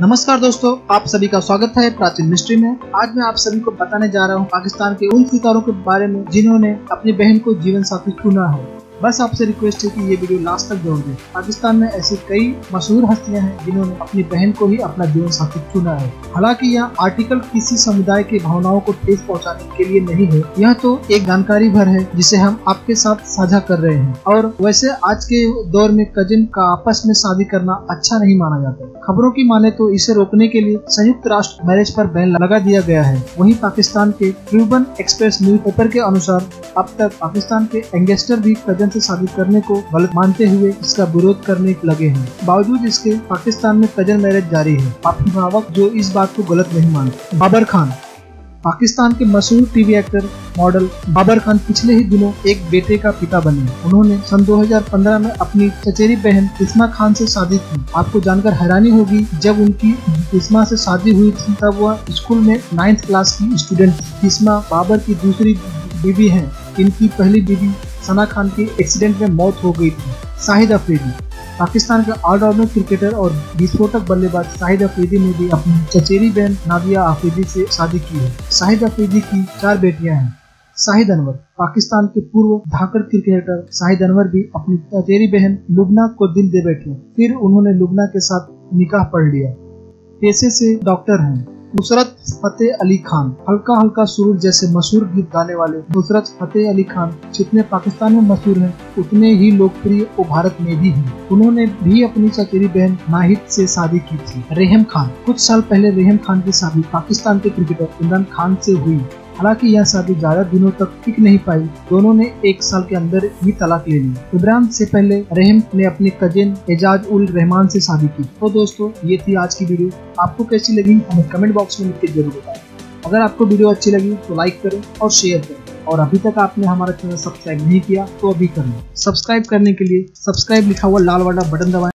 नमस्कार दोस्तों, आप सभी का स्वागत है प्राचीन मिस्ट्री में। आज मैं आप सभी को बताने जा रहा हूँ पाकिस्तान के उन सितारों के बारे में जिन्होंने अपनी बहन को जीवन साथी चुना है। बस आपसे रिक्वेस्ट है कि ये वीडियो लास्ट तक जोड़ दें। पाकिस्तान में ऐसी कई मशहूर हस्तियाँ हैं जिन्होंने अपनी बहन को ही अपना जीवन साथी चुना है। हालाँकि यह आर्टिकल किसी समुदाय की भावनाओं को ठेस पहुँचाने के लिए नहीं है। यह तो एक जानकारी भर है, जिसे हम आपके साथ साझा कर रहे हैं। और वैसे आज के दौर में कजिन का आपस में शादी करना अच्छा नहीं माना जाता खबरों की माने तो इसे रोकने के लिए संयुक्त राष्ट्र मैरिज पर बैन लगा दिया गया है। वहीं पाकिस्तान के ट्रिब्यून एक्सप्रेस न्यूज़ पेपर के अनुसार अब तक पाकिस्तान के एंगेस्टर भी कज़न से शादी करने को गलत मानते हुए इसका विरोध करने लगे हैं। बावजूद इसके, पाकिस्तान में कज़न मैरिज जारी है। अभिभावक जो इस बात को गलत नहीं मानते। बाबर खान, पाकिस्तान के मशहूर TV actor model Babar Khan पिछले ही दिनों एक बेटे का पिता बने। उन्होंने सन 2015 में अपनी चचेरी बहन इस्मा खान से शादी की। आपको जानकर हैरानी होगी, जब उनकी इस्मा से शादी हुई थी, तब वह स्कूल में नाइन्थ क्लास की स्टूडेंट थी। इस्मा बाबर की दूसरी बीवी है। इनकी पहली बीवी सना खान की एक्सीडेंट में मौत हो गई थी शाहिद अफरीदी। पाकिस्तान के ऑलराउंडर क्रिकेटर और विस्फोटक बल्लेबाज शाहिद अफरीदी ने भी अपनी चचेरी बहन नादिया अफरीदी से शादी की है। शाहिद अफरीदी की चार बेटियाँ हैं शाहिद अनवर, पाकिस्तान के पूर्व धाकर क्रिकेटर शाहिद अनवर भी अपनी चचेरी बहन लुबना को दिल दे बैठे फिर उन्होंने लुबना के साथ निकाह पढ़ लिया। पेशे से डॉक्टर हैं। नुसरत फतेह अली खान। हल्का हल्का सुरूर जैसे मशहूर गीत गाने वाले नुसरत फतेह अली खान जितने पाकिस्तान में मशहूर हैं, उतने ही लोकप्रिय और भारत में भी हैं। उन्होंने भी अपनी चचेरी बहन नाहिद से शादी की थी, रेहम खान। कुछ साल पहले रेहम खान की शादी पाकिस्तान के क्रिकेटर इमरान खान से हुई। हालाँकि यह शादी ज़्यादा दिनों तक टिक नहीं पाई। दोनों ने एक साल के अंदर ही तलाक ले ली। इमरान से पहले रहम ने अपने कजिन एजाज उल रहमान से शादी की। तो दोस्तों, ये थी आज की वीडियो आपको कैसी लगी? हमें कमेंट बॉक्स में लिख के ज़रूर बताएँ। अगर आपको वीडियो अच्छी लगी तो लाइक करें और शेयर करें। और अभी तक आपने हमारा चैनल सब्सक्राइब नहीं किया तो अभी कर। सब्सक्राइब करने के लिए सब्सक्राइब लिखा हुआ लाल वाला बटन दबाएँ।